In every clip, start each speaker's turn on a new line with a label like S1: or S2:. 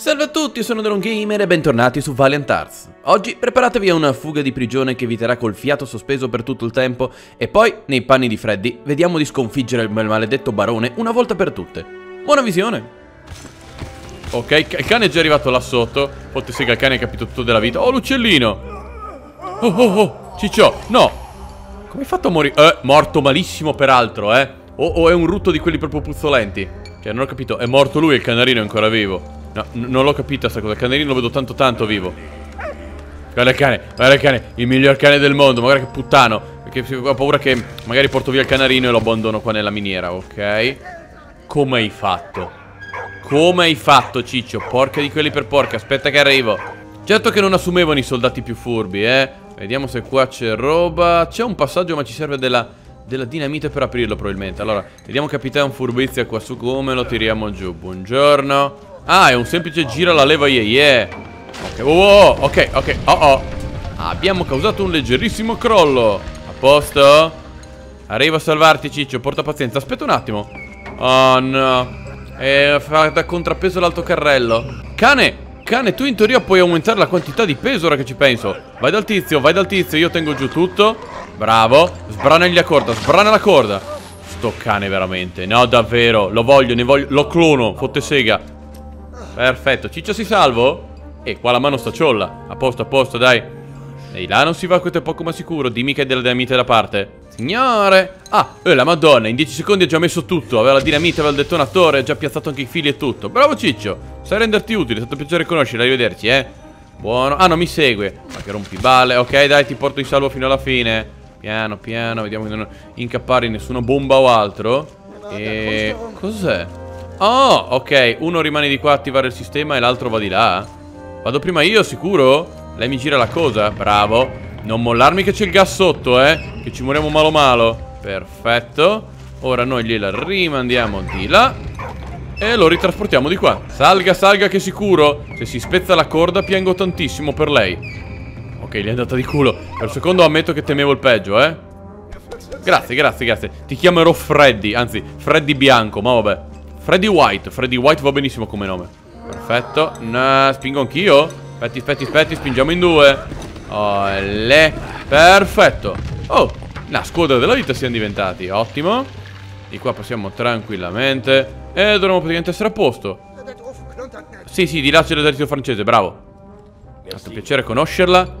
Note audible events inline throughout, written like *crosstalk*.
S1: Salve a tutti, sono Drone Gamer e bentornati su Valiant Arts. Oggi preparatevi a una fuga di prigione che vi terrà col fiato sospeso per tutto il tempo e poi, nei panni di Freddy, vediamo di sconfiggere il maledetto barone una volta per tutte. Buona visione! Ok, il cane è già arrivato là sotto. Fotte sega, il cane ha capito tutto della vita. Oh, l'uccellino! Oh, oh, oh, Ciccio, no! Come hai fatto a morire? Eh, morto malissimo peraltro, eh. O, o è un rutto di quelli proprio puzzolenti? Cioè, non ho capito, è morto lui e il canarino è ancora vivo. No, non l'ho capita sta cosa. Il canarino lo vedo tanto tanto vivo. Guarda il cane, guarda il cane, il miglior cane del mondo. Magari che puttano. Perché ho paura che magari porto via il canarino e lo abbandono qua nella miniera, ok? Come hai fatto? Come hai fatto, Ciccio? Porca di quelli per porca, aspetta che arrivo. Certo che non assumevano i soldati più furbi, eh. Vediamo se qua c'è roba. C'è un passaggio, ma ci serve della, della dinamite per aprirlo, probabilmente. Allora, vediamo Capitan Furbizia qua su come lo tiriamo giù. Buongiorno. Ah, è un semplice giro alla leva yeah yeah. Ok, oh, oh, ok, ok, oh oh. Abbiamo causato un leggerissimo crollo. A posto? Arrivo a salvarti, Ciccio, porta pazienza. Aspetta un attimo. Oh no. E fa da contrappeso l'alto carrello. Cane, cane, tu in teoria puoi aumentare la quantità di peso ora che ci penso. Vai dal tizio, vai dal tizio, io tengo giù tutto. Bravo. Sbranagli la corda, sbrana la corda. Sto cane veramente. No, davvero. Lo voglio, ne voglio. Lo clono. Fotte sega. Perfetto, Ciccio si salvo? E qua la mano sta ciolla. A posto, a posto, dai. Ehi, là non si va, questo è poco ma sicuro. Dimmi che hai della dinamite da parte. Signore! Ah, eh, la madonna, in 10 secondi ha già messo tutto. Aveva la dinamite, aveva il detonatore Ha già piazzato anche i fili e tutto. Bravo Ciccio. Sai renderti utile, è stato un piacere conoscere Arrivederci, eh. Buono. Ah, non mi segue. Ma che rompi balle. Ok, dai, ti porto in salvo fino alla fine. Piano, piano Vediamo di non incappare in nessuna bomba o altro. E... Cos'è? Oh, ok, uno rimane di qua a attivare il sistema e l'altro va di là. Vado prima io, sicuro? Lei mi gira la cosa, bravo. Non mollarmi che c'è il gas sotto, eh. Che ci moriamo malo malo. Perfetto. Ora noi gliela rimandiamo di là E lo ritrasportiamo di qua. Salga, salga che sicuro. Se si spezza la corda piango tantissimo per lei. Ok, gli è andata di culo. Per un secondo ammetto che temevo il peggio, eh. Grazie, grazie, grazie. Ti chiamerò Freddy Anzi, Freddy Bianco, ma vabbè Freddy White, Freddy White va benissimo come nome. Perfetto. No, Spingo anch'io. Aspetti, aspetti, aspetti, spingiamo in due. Olè Perfetto. Oh, la squadra della vita siamo diventati. Ottimo. Di qua passiamo tranquillamente. E dovremmo praticamente essere a posto. Sì, sì, di là c'è l'esercito francese, bravo. Mi ha fatto piacere conoscerla.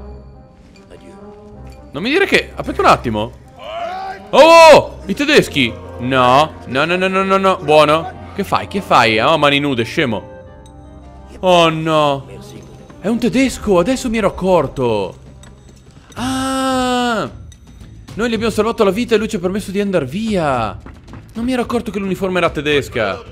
S1: Non mi dire che... Aspetta un attimo. Oh, i tedeschi. No, no, no, no, no, no, no Buono che fai? Che fai? Ah, oh, mani nude, scemo. Oh no. È un tedesco, adesso mi ero accorto. Ah. Noi gli abbiamo salvato la vita e lui ci ha permesso di andare via. Non mi ero accorto che l'uniforme era tedesca.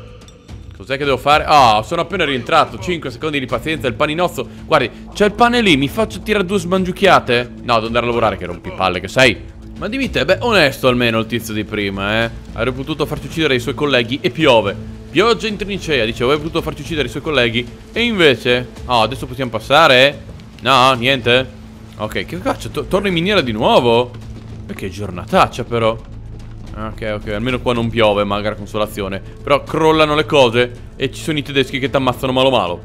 S1: Cos'è che devo fare? Ah, oh, sono appena rientrato 5 secondi di pazienza, il paninozzo Guardi, c'è il pane lì, mi faccio tirare due smangiucchiate? No, devo andare a lavorare che rompi palle che sei ma dimmi te, beh, onesto almeno il tizio di prima, eh Avrebbe potuto farci uccidere i suoi colleghi e piove Pioggia in trincea, dicevo, avrebbe potuto farci uccidere i suoi colleghi. E invece... Oh, adesso possiamo passare? No, niente? Ok, che cazzo, torno in miniera di nuovo? Perché giornataccia però. Ok, ok, almeno qua non piove, magari consolazione. Però crollano le cose e ci sono i tedeschi che ti ammazzano malo malo.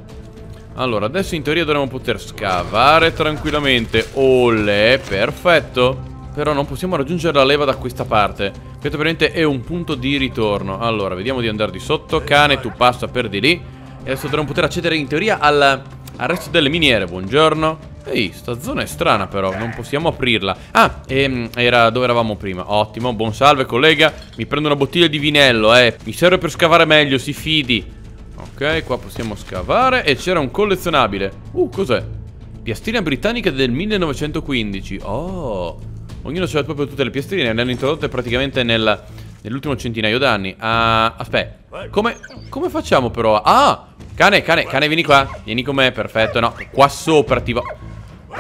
S1: Allora, adesso in teoria dovremmo poter scavare tranquillamente. Olè, perfetto però non possiamo raggiungere la leva da questa parte. Questo veramente è un punto di ritorno. Allora, vediamo di andare di sotto. Cane, tu passa per di lì. E adesso dovremmo poter accedere in teoria al, al resto delle miniere. Buongiorno. Ehi, sta zona è strana però, non possiamo aprirla. Ah, ehm, era dove eravamo prima. Ottimo, buon salve collega. Mi prendo una bottiglia di vinello, eh. Mi serve per scavare meglio, si fidi. Ok, qua possiamo scavare. E c'era un collezionabile. Uh, cos'è? Piastina britannica del 1915 Oh Ognuno ha proprio tutte le piastrine Le hanno introdotte praticamente nel, nell'ultimo centinaio d'anni. Uh, Aspetta come, come facciamo però? Ah Cane, cane, cane vieni qua Vieni con me, perfetto No, qua sopra ti va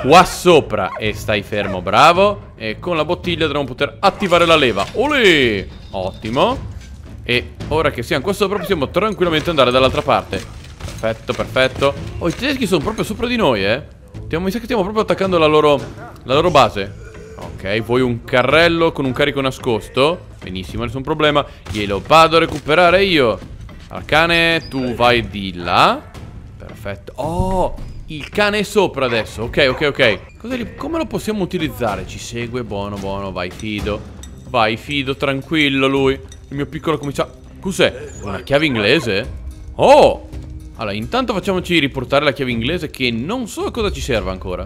S1: Qua sopra. E stai fermo, bravo. E con la bottiglia dovremo poter attivare la leva. Olè Ottimo. E ora che siamo qua sopra possiamo tranquillamente andare dall'altra parte. Perfetto, perfetto. Oh, i tedeschi sono proprio sopra di noi, eh. Mi sa che stiamo proprio attaccando la loro, la loro base Ok, vuoi un carrello con un carico nascosto? Benissimo, nessun problema Glielo vado a recuperare io Al cane, tu vai di là Perfetto. Oh, il cane è sopra adesso. Ok, ok, ok. come lo possiamo utilizzare? Ci segue, buono, buono. Vai, fido. Vai, fido, tranquillo lui. Il mio piccolo comincia... Cos'è? Una chiave inglese? Oh! Allora, intanto facciamoci riportare la chiave inglese che non so cosa ci serve ancora.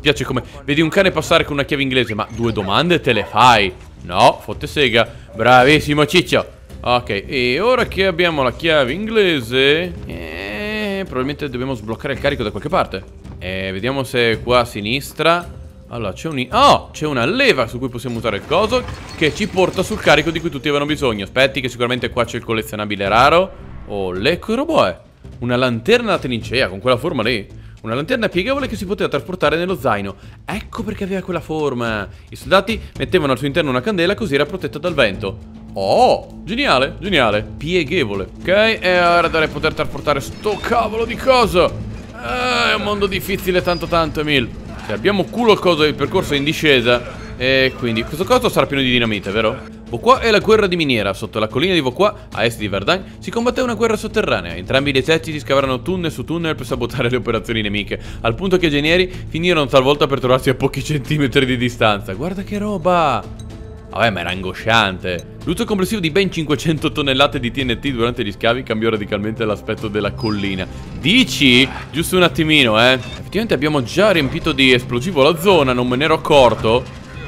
S1: Piace come... Vedi un cane passare con una chiave inglese, ma due domande te le fai. No, fotte sega. Bravissimo Ciccio. Ok, e ora che abbiamo la chiave inglese... Eh, probabilmente dobbiamo sbloccare il carico da qualche parte. Eh, vediamo se qua a sinistra... Allora, c'è un... Oh, c'è una leva su cui possiamo usare il coso Che ci porta sul carico di cui tutti avevano bisogno Aspetti che sicuramente qua c'è il collezionabile raro Oh, l'eco robot è Una lanterna da trincea con quella forma lì una lanterna pieghevole che si poteva trasportare nello zaino. Ecco perché aveva quella forma. I soldati mettevano al suo interno una candela così era protetta dal vento. Oh, geniale, geniale. Pieghevole. Ok, e ora dovrei poter trasportare sto cavolo di cosa. Eh, È un mondo difficile tanto tanto, Emil. Se abbiamo culo il coso il percorso in discesa. E quindi questo coso sarà pieno di dinamite, vero? Vauquois è la guerra di miniera. Sotto la collina di Vauquois, a est di Verdun, si combatté una guerra sotterranea. Entrambi gli eserciti scavarono tunnel su tunnel per sabotare le operazioni nemiche, al punto che i genieri finirono talvolta per trovarsi a pochi centimetri di distanza. Guarda che roba! Vabbè, ma era angosciante. L'uso complessivo di ben 500 tonnellate di TNT durante gli scavi cambiò radicalmente l'aspetto della collina. Dici? Giusto un attimino, eh. Effettivamente abbiamo già riempito di esplosivo la zona, non me ne ero accorto.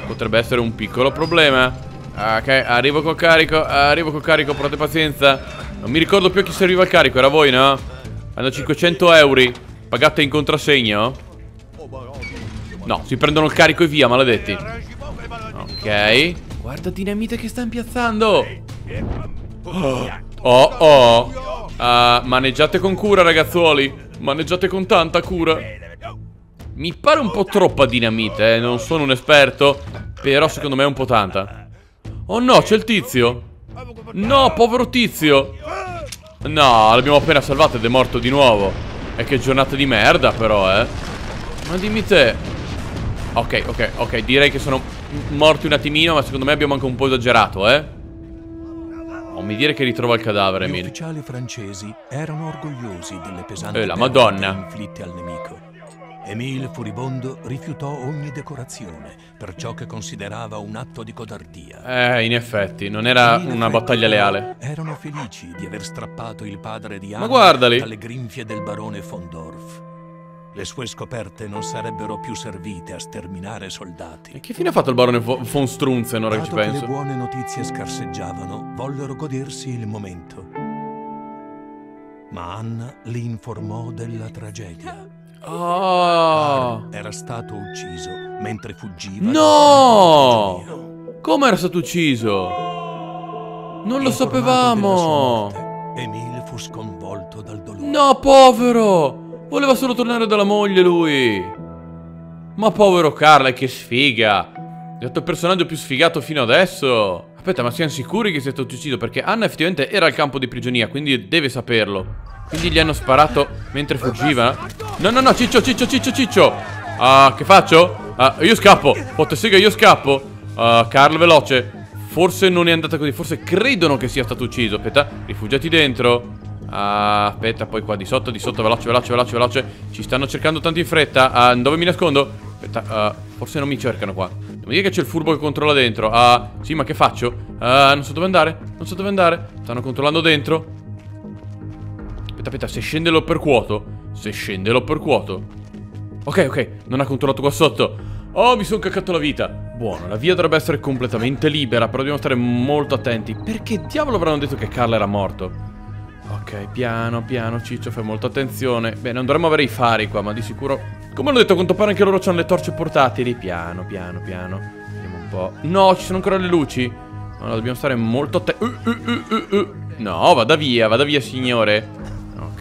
S1: Potrebbe essere un piccolo problema. Ok, arrivo col carico, arrivo col carico, provate pazienza. Non mi ricordo più a chi serviva il carico, era voi, no? Hanno 500 euro. Pagate in contrassegno? No, si prendono il carico e via, maledetti. Ok. Guarda dinamite che sta impiazzando. Oh, oh. oh. Uh, maneggiate con cura, ragazzuoli. Maneggiate con tanta cura. Mi pare un po' troppa dinamite, eh. Non sono un esperto. Però secondo me è un po' tanta. Oh no, c'è il tizio. No, povero tizio. No, l'abbiamo appena salvato ed è morto di nuovo. E che giornata di merda però, eh. Ma dimmi te. Ok, ok, ok Direi che sono morti un attimino Ma secondo me abbiamo anche un po' esagerato, eh. Non mi dire che ritrova il cadavere, Emil.
S2: Gli ufficiali francesi erano orgogliosi delle pesanti
S1: eh, la madonna.
S2: inflitte al nemico Emile furibondo rifiutò ogni decorazione per ciò che considerava un atto di codardia.
S1: Eh, in effetti, non era Emile una battaglia leale.
S2: Erano felici di aver strappato il padre di
S1: Anna
S2: dalle grinfie del barone von Dorf. Le sue scoperte non sarebbero più servite a sterminare soldati.
S1: E che fine ha fatto il barone von Strunzen, ora
S2: Dato
S1: che ci penso?
S2: Che le buone notizie scarseggiavano, vollero godersi il momento. Ma Anna li informò della tragedia.
S1: Oh.
S2: Era stato ucciso mentre fuggiva.
S1: No! Come era stato ucciso? Non lo sapevamo.
S2: Emile fu sconvolto dal dolore.
S1: No, povero! Voleva solo tornare dalla moglie lui. Ma povero Carla, che sfiga. È stato il personaggio più sfigato fino adesso. Aspetta, ma siamo sicuri che sia stato ucciso? Perché Anna effettivamente era al campo di prigionia, quindi deve saperlo. Quindi gli hanno sparato mentre fuggiva No no no ciccio ciccio ciccio ciccio. Uh, Che faccio? Uh, io scappo. Fotte sega io scappo. Uh, Carl veloce. Forse non è andata così. Forse credono che sia stato ucciso. Aspetta Rifugiati dentro. Uh, aspetta, poi qua di sotto, di sotto, veloce, veloce, veloce, veloce. Ci stanno cercando tanto in fretta. Uh, Dove mi nascondo? Aspetta, uh, forse non mi cercano qua Devo dire che c'è il furbo che controlla dentro? Uh, Sì, ma che faccio? non so dove andare Non so dove andare. Stanno controllando dentro. Aspetta, aspetta, se scende lo percuoto Se scende lo percuoto Ok, ok, non ha controllato qua sotto. Oh, mi sono caccato la vita. Buono, la via dovrebbe essere completamente libera Però dobbiamo stare molto attenti. Perché diavolo avranno detto che Carla era morto? Ok, piano, piano, Ciccio, fai molta attenzione. Beh, non dovremmo avere i fari qua, ma di sicuro Come hanno detto, a quanto pare anche loro hanno le torce portatili Piano, piano, piano Vediamo un po' No, ci sono ancora le luci Allora, dobbiamo stare molto attenti uh, uh, uh, uh, No, vada via, vada via, signore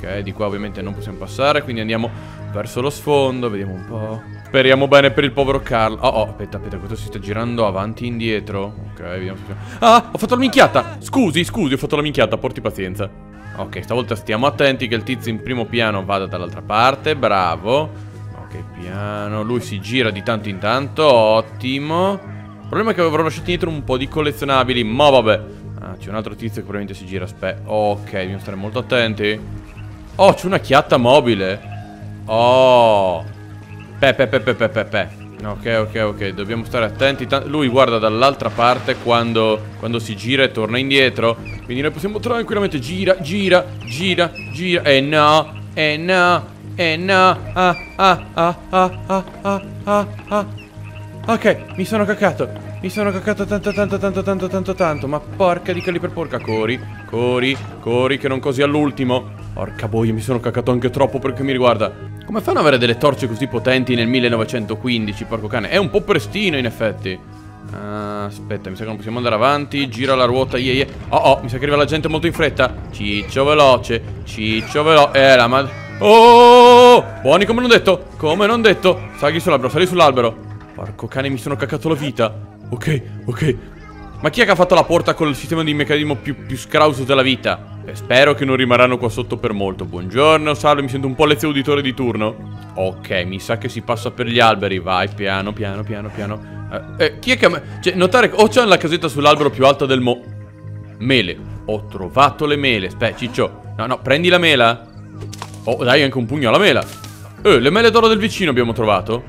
S1: Ok, di qua ovviamente non possiamo passare, quindi andiamo verso lo sfondo, vediamo un po'. Speriamo bene per il povero Carl. Oh, oh, aspetta, aspetta, questo si sta girando avanti e indietro. Ok, vediamo se... Ah, ho fatto la minchiata! Scusi, scusi, ho fatto la minchiata, porti pazienza. Ok, stavolta stiamo attenti che il tizio in primo piano vada dall'altra parte, bravo. Ok, piano, lui si gira di tanto in tanto, ottimo. Il problema è che avrò lasciato indietro un po' di collezionabili, ma vabbè. Ah, c'è un altro tizio che probabilmente si gira, aspetta. Ok, dobbiamo stare molto attenti. Oh, c'è una chiatta mobile. Oh. Pepe, pepe, pepe, pepe. Ok, ok, ok, dobbiamo stare attenti Lui guarda dall'altra parte quando, quando si gira e torna indietro Quindi noi possiamo tranquillamente gira, gira, gira, gira E no, e no, e no Ah, ah, ah, ah, ah, ah, ah, ah Ok, mi sono caccato Mi sono caccato tanto, tanto, tanto, tanto, tanto, tanto Ma porca di calli per porca Cori, cori, cori che non così all'ultimo Porca boia, mi sono caccato anche troppo perché mi riguarda come fanno ad avere delle torce così potenti nel 1915, porco cane? È un po' prestino, in effetti. Uh, aspetta, mi sa che non possiamo andare avanti. Gira la ruota, yeah, yeah. Oh, oh, mi sa che arriva la gente molto in fretta. Ciccio veloce, ciccio veloce. Eh, la madre... Oh! Buoni come non detto, come non detto. Sali sull'albero, sali sull'albero. Porco cane, mi sono caccato la vita. Ok, ok. Ma chi è che ha fatto la porta con il sistema di meccanismo più, più scrauso della vita? E spero che non rimarranno qua sotto per molto. Buongiorno, salve, mi sento un po' lezio uditore di turno. Ok, mi sa che si passa per gli alberi. Vai, piano, piano, piano, piano. Eh, eh chi è che... Cioè, notare. O c'è la casetta sull'albero più alta del mo... Mele. Ho trovato le mele. Aspetta, ciccio. No, no, prendi la mela. Oh, dai, anche un pugno alla mela. Eh, le mele d'oro del vicino abbiamo trovato.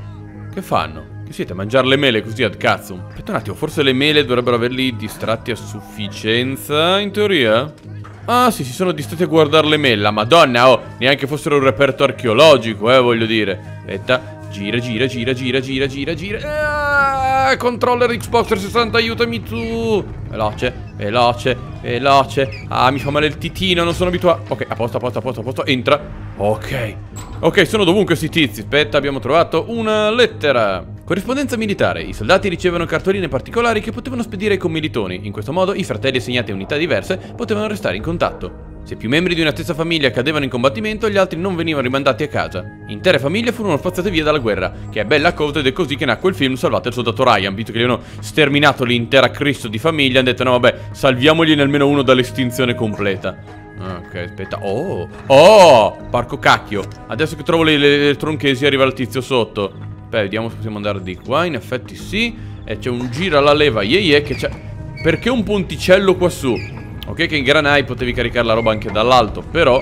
S1: Che fanno? Che siete a mangiare le mele così ad cazzo? Aspetta un attimo, forse le mele dovrebbero averli distratti a sufficienza, in teoria? Ah sì, si sono distratti a guardare le mela Madonna, oh, neanche fossero un reperto archeologico, eh, voglio dire Aspetta, gira, gira, gira, gira, gira, gira, gira. Ah, Controller Xbox 360, aiutami tu. Veloce, veloce, veloce. Ah, mi fa male il titino, non sono abituato. Ok, a posto, a posto, a posto, a posto, entra. Ok. Ok, sono dovunque questi tizi. Aspetta, abbiamo trovato una lettera Corrispondenza militare. I soldati ricevono cartoline particolari che potevano spedire ai commilitoni. In questo modo i fratelli assegnati a unità diverse potevano restare in contatto. Se più membri di una stessa famiglia cadevano in combattimento, gli altri non venivano rimandati a casa. Intere famiglie furono spazzate via dalla guerra, che è bella cosa ed è così che nacque il film Salvate il soldato Ryan, visto che gli hanno sterminato l'intera Cristo di famiglia, hanno detto no vabbè, salviamogliene almeno uno dall'estinzione completa. Ok, aspetta. Oh! Oh! Parco cacchio. Adesso che trovo le, le, le tronchesi arriva il tizio sotto. Beh, vediamo se possiamo andare di qua. In effetti sì. E c'è un giro alla leva. Yeah, yeah, che c'è... Perché un ponticello qua su? Ok che in granai potevi caricare la roba anche dall'alto. Però,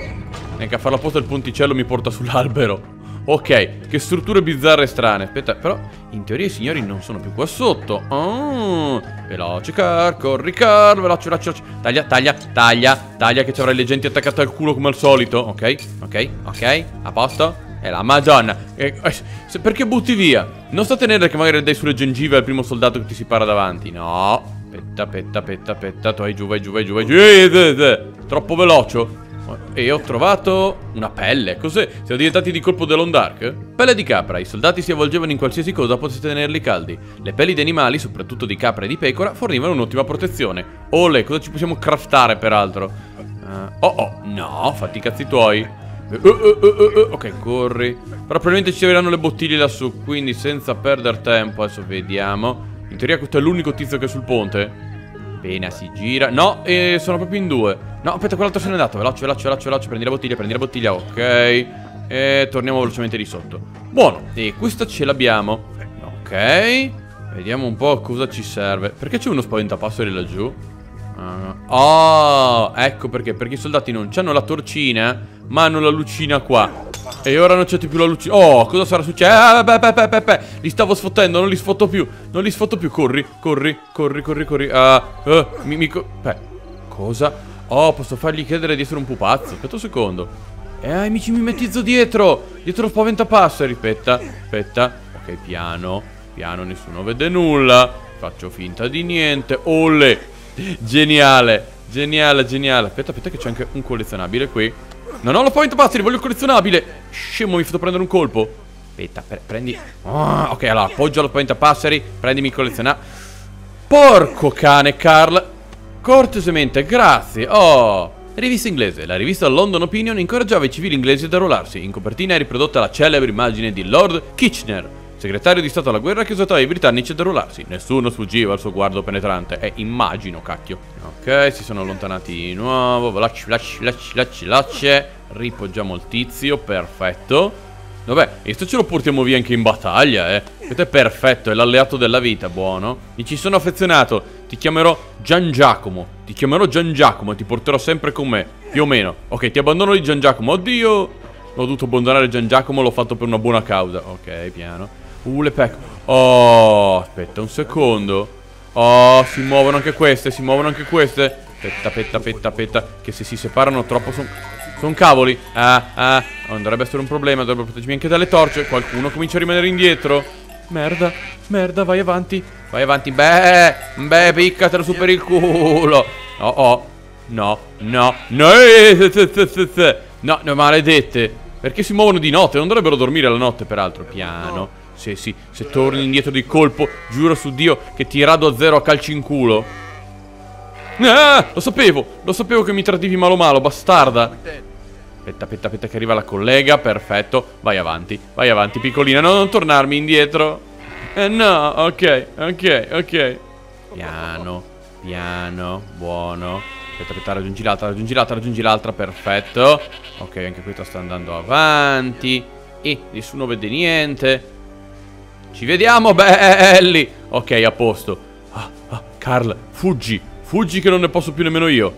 S1: neanche a farla apposta il ponticello mi porta *laughs* sull'albero. Ok, che strutture bizzarre e strane. Aspetta, però in teoria i signori non sono più qua sotto. Oh, veloce car, corri car, veloce, veloce, veloce. Taglia, taglia, taglia, taglia che ci avrai le genti attaccate al culo come al solito. Ok, ok, ok, a posto. È la madonna. Eh, eh, perché butti via? Non sta a tenere che magari dai sulle gengive al primo soldato che ti si para davanti. No. Petta, petta, petta, petta. Vai giù, vai giù, vai giù, vai giù. Eh, Troppo veloce. E ho trovato una pelle. Cos'è? Siamo diventati di colpo dell'Ondark? Pelle di capra. I soldati si avvolgevano in qualsiasi cosa potesse tenerli caldi. Le pelli di animali, soprattutto di capra e di pecora, fornivano un'ottima protezione. Ole, cosa ci possiamo craftare peraltro? Uh, oh oh, no, fatti i cazzi tuoi. Uh, uh, uh, ok, corri. Però probabilmente ci serviranno le bottiglie lassù. Quindi senza perdere tempo, adesso vediamo. In teoria questo è l'unico tizio che è sul ponte. Appena si gira. No, e sono proprio in due. No, aspetta, quell'altro se n'è andato. Veloce, veloce, veloce, veloce. Prendi la bottiglia, prendi la bottiglia. Ok. E torniamo velocemente di sotto. Buono. E questa ce l'abbiamo. Ok. Vediamo un po' cosa ci serve. Perché c'è uno spaventapasseri laggiù? Oh, ecco perché. Perché i soldati non hanno la torcina ma hanno la lucina qua. E ora non c'è più la lucina. Oh, cosa sarà successo? Ah, beh, beh, beh, beh, beh. Li stavo sfottendo, non li sfotto più. Non li sfotto più, corri, corri, corri, corri, corri. Uh, uh, mi, mi Beh, cosa? Oh, posso fargli credere di essere un pupazzo? Aspetta un secondo. Eh, amici, mi mettizzo dietro. Dietro lo spaventapasseri Aspetta, aspetta Ok, piano, piano, nessuno vede nulla. Faccio finta di niente. Olle Geniale, geniale, geniale Aspetta, aspetta che c'è anche un collezionabile qui non ho lo point passeri, voglio il collezionabile. Scemo, mi fatto prendere un colpo. Aspetta, pre prendi... Oh, ok, allora, appoggia lo point passeri, prendimi il collezionabile. Porco cane, Carl. Cortesemente, grazie. Oh... Rivista inglese. La rivista London Opinion incoraggiava i civili inglesi ad arruolarsi. In copertina è riprodotta la celebre immagine di Lord Kitchener, segretario di Stato alla guerra che esortava i britannici ad arruolarsi. Nessuno sfuggiva al suo guardo penetrante. Eh, immagino, cacchio. Ok, si sono allontanati di nuovo. Veloce, veloce, veloce, veloce, veloce. Ripoggiamo il tizio, perfetto. Vabbè, questo ce lo portiamo via anche in battaglia, eh. Questo è perfetto, è l'alleato della vita, buono. Mi ci sono affezionato. Ti chiamerò Gian Giacomo. Ti chiamerò Gian Giacomo e ti porterò sempre con me. Più o meno. Ok, ti abbandono di Gian Giacomo. Oddio! L'ho dovuto abbandonare Gian Giacomo, l'ho fatto per una buona causa. Ok, piano. Uh, le pecore. Oh, aspetta un secondo. Oh, si muovono anche queste, si muovono anche queste. Petta, petta, petta, petta. Che se si separano troppo sono... Sono cavoli. Ah, ah. Non dovrebbe essere un problema, dovrebbe proteggermi anche dalle torce. Qualcuno comincia a rimanere indietro. Merda, merda, vai avanti. Vai avanti. Beh, beh, piccatelo su per il culo. Oh, oh. No, no, no. No, no, maledette. Perché si muovono di notte? Non dovrebbero dormire la notte, peraltro. Piano. Sì, sì, se torni indietro di colpo, giuro su Dio che ti rado a zero a calci in culo. Ah, lo sapevo, lo sapevo che mi tradivi malo malo, bastarda. Aspetta, aspetta, aspetta che arriva la collega, perfetto. Vai avanti, vai avanti, piccolina, no, non tornarmi indietro. Eh no, ok, ok, ok. Piano, piano, buono. Aspetta, aspetta, raggiungi l'altra, raggiungi l'altra, raggiungi l'altra, perfetto. Ok, anche questa sta andando avanti. E nessuno vede niente. Ci vediamo belli. Ok a posto. Ah, ah, Carl fuggi. Fuggi che non ne posso più nemmeno io.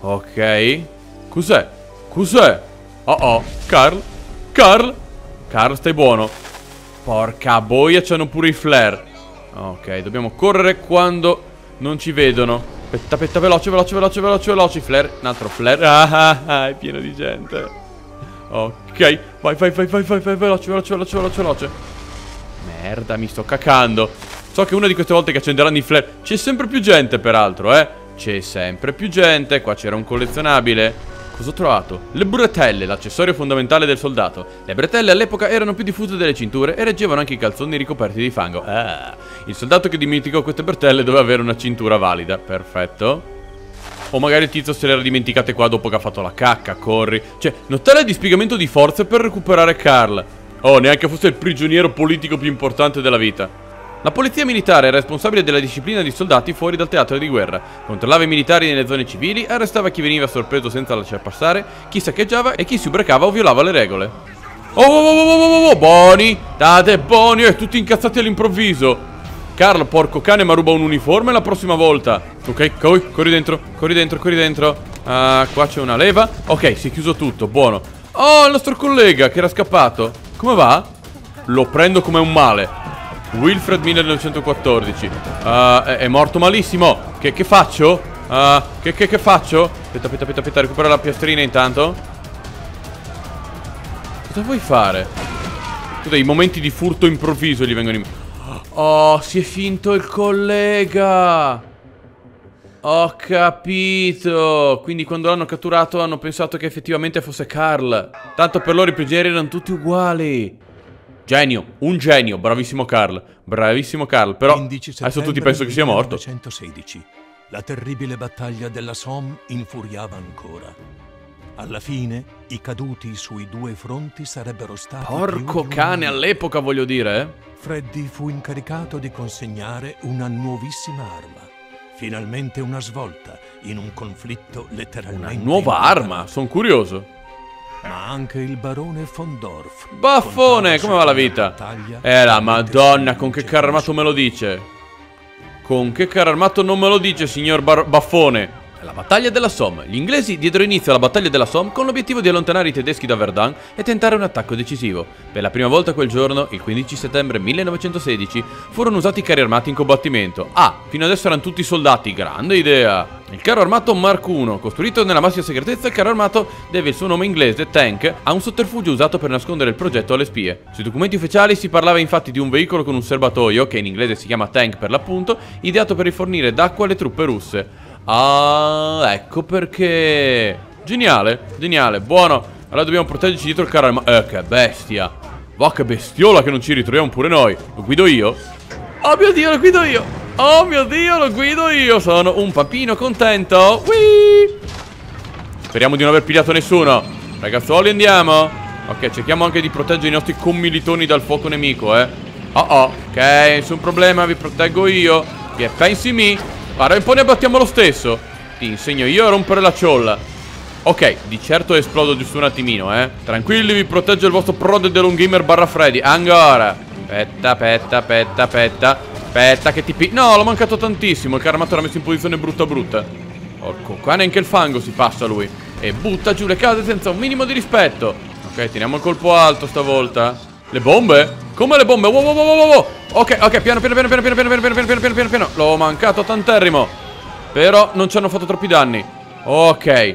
S1: Ok. Cos'è? Cos'è? Oh oh Carl? Carl? Carl stai buono. Porca boia c'hanno pure i flare. Ok dobbiamo correre quando non ci vedono. Aspetta aspetta veloce veloce veloce veloce veloce. Flare Un altro flare. Ah, ah, ah è pieno di gente. Ok Vai vai vai vai vai, vai veloce veloce veloce veloce veloce Merda, mi sto cacando. So che una di queste volte che accenderanno i flare... C'è sempre più gente, peraltro, eh. C'è sempre più gente. Qua c'era un collezionabile. Cosa ho trovato? Le bretelle, l'accessorio fondamentale del soldato. Le bretelle all'epoca erano più diffuse delle cinture e reggevano anche i calzoni ricoperti di fango. Ah, il soldato che dimenticò queste bretelle doveva avere una cintura valida. Perfetto. O magari il tizio se le era dimenticate qua dopo che ha fatto la cacca, corri. Cioè, notare il dispiegamento di forze per recuperare Carl. Oh, neanche fosse il prigioniero politico più importante della vita. La polizia militare è responsabile della disciplina di soldati fuori dal teatro di guerra. Controllava i militari nelle zone civili, arrestava chi veniva sorpreso senza lasciar passare, chi saccheggiava e chi si ubriacava o violava le regole. Oh, oh, oh, oh, oh, oh, oh buoni, date buoni, e tutti incazzati all'improvviso. Carl, porco cane, ma ruba un uniforme la prossima volta. Ok, corri, corri dentro, corri dentro, corri dentro. Ah, qua c'è una leva. Ok, si è chiuso tutto, buono. Oh, il nostro collega che era scappato. Come va? Lo prendo come un male Wilfred 1914 uh, è, è, morto malissimo Che, che faccio? Uh, che, che, che, faccio? Aspetta, aspetta, aspetta, aspetta Recupera la piastrina intanto Cosa vuoi fare? Scusa, i momenti di furto improvviso gli vengono in... Oh, si è finto il collega Ho capito Quindi quando l'hanno catturato hanno pensato che effettivamente fosse Carl Tanto per loro i prigionieri erano tutti uguali Genio, un genio, bravissimo Carl Bravissimo Carl Però adesso tutti pensano che sia morto
S2: 1916 La terribile battaglia della Somme infuriava ancora alla fine, i caduti sui due fronti sarebbero stati.
S1: Porco cane, all'epoca voglio dire. Eh?
S2: Freddy fu incaricato di consegnare una nuovissima arma. Finalmente una svolta in un conflitto letteralmente...
S1: Una nuova arma? Sono curioso.
S2: Ma anche il barone Fondorf.
S1: Baffone, come va la vita? Eh la madonna, con che carro armato me lo dice? Con che carro armato non me lo dice, signor Baffone? La battaglia della Somme. Gli inglesi diedero inizio alla battaglia della Somme con l'obiettivo di allontanare i tedeschi da Verdun e tentare un attacco decisivo. Per la prima volta quel giorno, il 15 settembre 1916, furono usati i carri armati in combattimento. Ah, fino adesso erano tutti soldati, grande idea! Il carro armato Mark I, costruito nella massima segretezza, il carro armato deve il suo nome inglese, Tank, a un sotterfugio usato per nascondere il progetto alle spie. Sui documenti ufficiali si parlava infatti di un veicolo con un serbatoio, che in inglese si chiama Tank per l'appunto, ideato per rifornire d'acqua alle truppe russe. Ah, ecco perché. Geniale, geniale, buono. Allora dobbiamo proteggerci dietro il carro. Eh, che bestia. Va, che bestiola che non ci ritroviamo pure noi. Lo guido io. Oh mio Dio, lo guido io. Oh mio Dio, lo guido io. Sono un papino contento. Whee! Speriamo di non aver pigliato nessuno. Ragazzuoli, andiamo. Ok, cerchiamo anche di proteggere i nostri commilitoni dal fuoco nemico, eh. Oh oh, ok, nessun problema, vi proteggo io. Pensi me. Guarda, un po' ne abbattiamo lo stesso Ti insegno io a rompere la ciolla Ok, di certo esplodo giusto un attimino, eh Tranquilli, vi protegge il vostro prode dell'un gamer barra Freddy Ancora Petta, petta, petta, petta Aspetta che ti pi... No, l'ho mancato tantissimo. Il caramato l'ha messo in posizione brutta brutta. Porco cane, anche il fango si passa lui. E butta giù le case senza un minimo di rispetto. Ok, teniamo il colpo alto stavolta. Le bombe? Come le bombe? Wow, wow, wow, wow, wow. Ok, ok, piano, piano, piano, piano, piano, piano, piano, piano, piano, piano, piano. L'ho mancato tanterrimo. Però non ci hanno fatto troppi danni. Ok.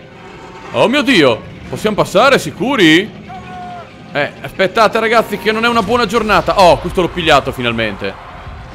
S1: Oh mio Dio. Possiamo passare, sicuri? Eh, aspettate ragazzi che non è una buona giornata Oh, questo l'ho pigliato finalmente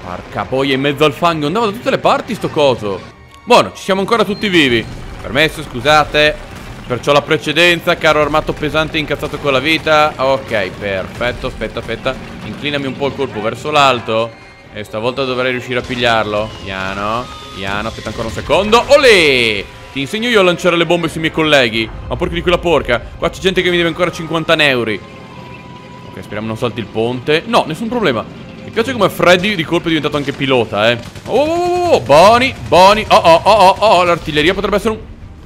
S1: Porca boia, in mezzo al fango Andava da tutte le parti sto coso Buono, ci siamo ancora tutti vivi Permesso, scusate Perciò la precedenza, caro armato pesante incazzato con la vita Ok, perfetto, aspetta, aspetta Inclinami un po' il colpo verso l'alto E stavolta dovrei riuscire a pigliarlo Piano, piano, aspetta ancora un secondo Olè! Ti insegno io a lanciare le bombe sui miei colleghi Ma porca di quella porca Qua c'è gente che mi deve ancora 50 euro Ok, speriamo non salti il ponte. No, nessun problema. Mi piace come Freddy di colpo è diventato anche pilota, eh. Oh, oh, oh, oh, Boni, Boni. Oh, oh, oh, oh, oh. L'artiglieria potrebbe essere un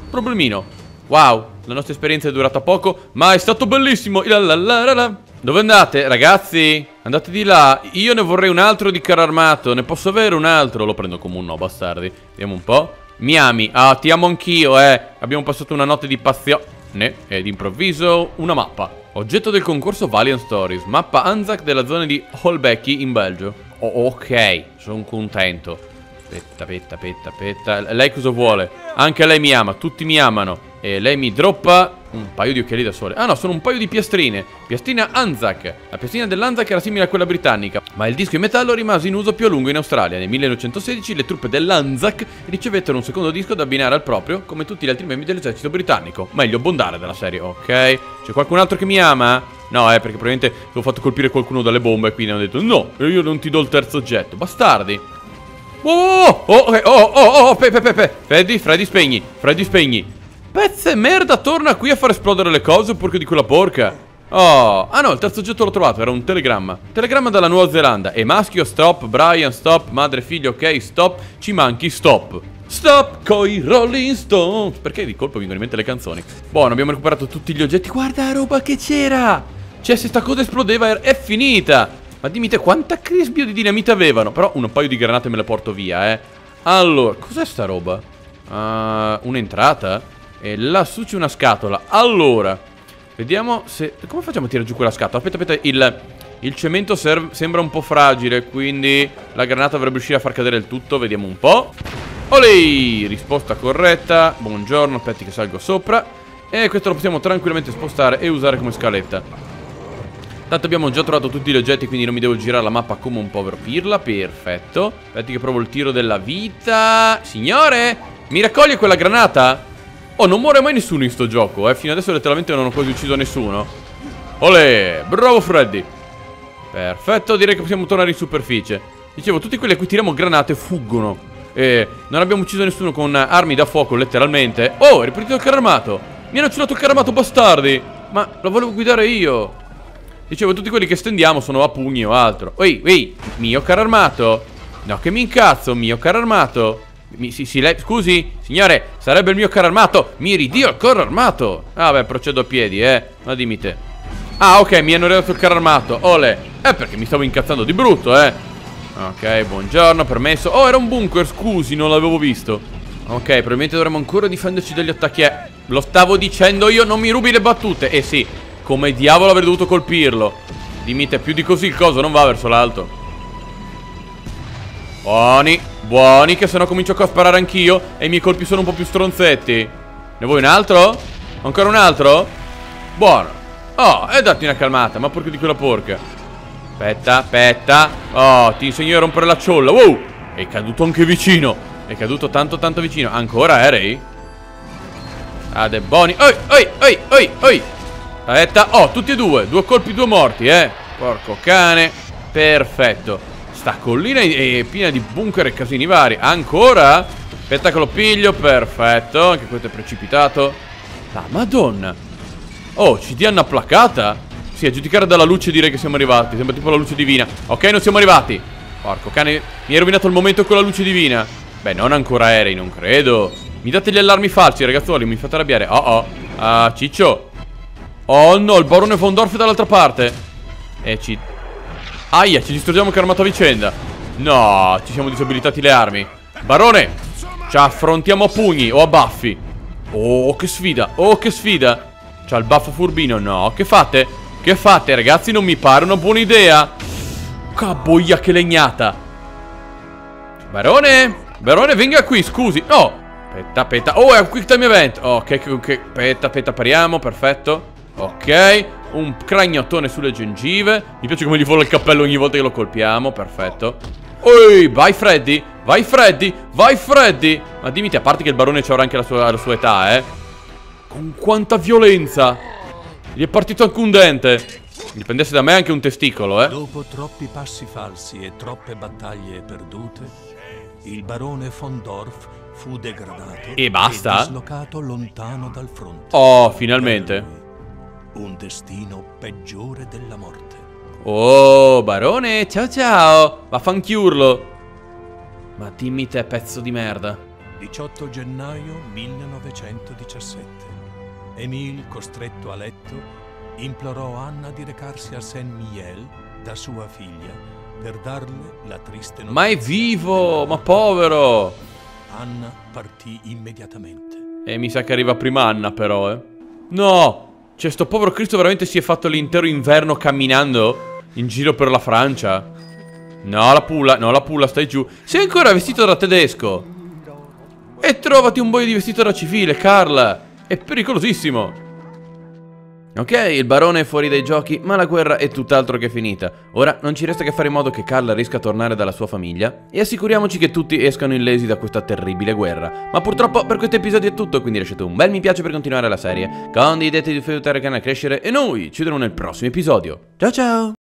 S1: problemino. Wow, la nostra esperienza è durata poco, ma è stato bellissimo. Dove andate, ragazzi? Andate di là. Io ne vorrei un altro di carro armato. Ne posso avere un altro? Lo prendo come un no, bastardi. Vediamo un po'. Mi ami. Ah, ti amo anch'io, eh. Abbiamo passato una notte di passione. E d'improvviso una mappa. Oggetto del concorso Valiant Stories, mappa Anzac della zona di Holbeckie in Belgio. Oh, ok, sono contento. Aspetta, aspetta, aspetta, aspetta. Lei cosa vuole? Anche lei mi ama, tutti mi amano. E lei mi droppa un paio di occhiali da sole. Ah no, sono un paio di piastrine. Piastrina Anzac. La piastrina dell'Anzac era simile a quella britannica, ma il disco in metallo rimase in uso più a lungo in Australia. Nel 1916 le truppe dell'Anzac ricevettero un secondo disco da abbinare al proprio, come tutti gli altri membri dell'esercito britannico. Meglio bondare della serie, ok? C'è qualcun altro che mi ama? No, eh, perché probabilmente ho fatto colpire qualcuno dalle bombe e quindi hanno detto no, io non ti do il terzo oggetto. Bastardi. Oh, oh, oh, oh, oh, oh, oh, pe, pe, pe, pe. Freddy, Freddy spegni, Freddy spegni. Pezze merda, torna qui a far esplodere le cose, porco di quella porca. Oh, ah no, il terzo oggetto l'ho trovato, era un telegramma. Telegramma dalla Nuova Zelanda. E maschio, stop, Brian, stop, madre, figlio, ok, stop, ci manchi, stop. Stop coi Rolling Stones. Perché di colpo mi vengono in mente le canzoni? Buono, abbiamo recuperato tutti gli oggetti. Guarda la roba che c'era. Cioè, se sta cosa esplodeva, è finita. Ma dimmi te quanta crispio di dinamite avevano. Però un paio di granate me le porto via, eh. Allora, cos'è sta roba? Uh, un'entrata? E lassù c'è una scatola Allora Vediamo se... Come facciamo a tirare giù quella scatola? Aspetta, aspetta Il, il cemento sembra un po' fragile Quindi la granata dovrebbe riuscire a far cadere il tutto Vediamo un po' Olè Risposta corretta Buongiorno, aspetti che salgo sopra E questo lo possiamo tranquillamente spostare e usare come scaletta Tanto abbiamo già trovato tutti gli oggetti Quindi non mi devo girare la mappa come un povero pirla Perfetto Aspetti che provo il tiro della vita Signore Mi raccoglie quella granata? Oh, non muore mai nessuno in sto gioco, eh. Fino adesso letteralmente non ho quasi ucciso nessuno. Olè, bravo Freddy. Perfetto, direi che possiamo tornare in superficie. Dicevo, tutti quelli a cui tiriamo granate fuggono. E non abbiamo ucciso nessuno con armi da fuoco, letteralmente. Oh, è ripartito il carro armato. Mi hanno ucciso il carro armato, bastardi. Ma lo volevo guidare io. Dicevo, tutti quelli che stendiamo sono a pugni o altro. Ehi, ehi, mio carro armato. No, che mi incazzo, mio carro armato. Mi, si, si, lei, scusi, signore, sarebbe il mio carro armato. Mi ridio il carro armato. Ah, beh, procedo a piedi, eh. Ma dimmi te. Ah, ok, mi hanno ridato il carro armato. Ole. Eh, perché mi stavo incazzando di brutto, eh. Ok, buongiorno, permesso. Oh, era un bunker, scusi, non l'avevo visto. Ok, probabilmente dovremmo ancora difenderci dagli attacchi. Eh, lo stavo dicendo io, non mi rubi le battute. Eh sì, come diavolo avrei dovuto colpirlo. Dimmi te, più di così il coso non va verso l'alto. Buoni, buoni, che sennò comincio a sparare anch'io e i miei colpi sono un po' più stronzetti. Ne vuoi un altro? Ancora un altro? Buono. Oh, e datti una calmata, ma porco di quella porca. Aspetta, aspetta. Oh, ti insegno a rompere la ciolla. Wow, è caduto anche vicino. È caduto tanto tanto vicino. Ancora, eh, Ray? Ah, de buoni. Oi, oi, oi, oi, oi. Aspetta. Oh, tutti e due. Due colpi, due morti, eh. Porco cane. Perfetto. Sta collina è piena di bunker e casini vari Ancora? Aspetta che lo piglio, perfetto Anche questo è precipitato La madonna Oh, ci dia una placata? Sì, a giudicare dalla luce direi che siamo arrivati Sembra tipo la luce divina Ok, non siamo arrivati Porco cane, mi hai rovinato il momento con la luce divina Beh, non ancora aerei, non credo Mi date gli allarmi falsi, ragazzuoli Mi fate arrabbiare Oh, oh Ah, ciccio Oh no, il barone Fondorf è dall'altra parte E ci Aia, ci distruggiamo che armato a vicenda No, ci siamo disabilitati le armi. Barone, ci affrontiamo a pugni o a baffi. Oh, che sfida, oh, che sfida. C'ha il baffo furbino, no, che fate? Che fate, ragazzi? Non mi pare una buona idea. Caboia, che legnata. Barone, Barone, venga qui, scusi. No, aspetta, aspetta. Oh, è un quick time event. Ok, ok, aspetta, aspetta, pariamo, perfetto. Ok, un cragnottone sulle gengive. Mi piace come gli vola il cappello ogni volta che lo colpiamo, perfetto. Oi, vai Freddy, vai Freddy, vai Freddy. Ma dimmi te, a parte che il barone c'avrà anche la sua, la sua età, eh. Con quanta violenza. Gli è partito anche un dente. Dipendesse da me anche un testicolo, eh.
S2: Dopo troppi passi falsi e troppe battaglie perdute, il barone von Dorf fu degradato
S1: e basta.
S2: E dislocato lontano dal fronte.
S1: Oh, finalmente.
S2: Un destino peggiore della morte.
S1: Oh, barone, ciao ciao. Vaffanchiurlo. Ma dimmi te, pezzo di merda.
S2: 18 gennaio 1917. Emile, costretto a letto, implorò Anna di recarsi a Saint-Mihiel da sua figlia per darle la triste notizia.
S1: Ma è vivo, ma povero.
S2: Anna partì immediatamente.
S1: E mi sa che arriva prima Anna però, eh. No! Cioè, sto povero Cristo veramente si è fatto l'intero inverno camminando in giro per la Francia. No, la pulla, no, la pulla, stai giù. Sei ancora vestito da tedesco. E trovati un boio di vestito da civile, Carl. È pericolosissimo. Ok, il barone è fuori dai giochi, ma la guerra è tutt'altro che finita. Ora non ci resta che fare in modo che Carl riesca a tornare dalla sua famiglia e assicuriamoci che tutti escano illesi da questa terribile guerra. Ma purtroppo per questo episodio è tutto, quindi lasciate un bel mi piace per continuare la serie, condividete di aiutare il canale a crescere e noi ci vedremo nel prossimo episodio. Ciao ciao!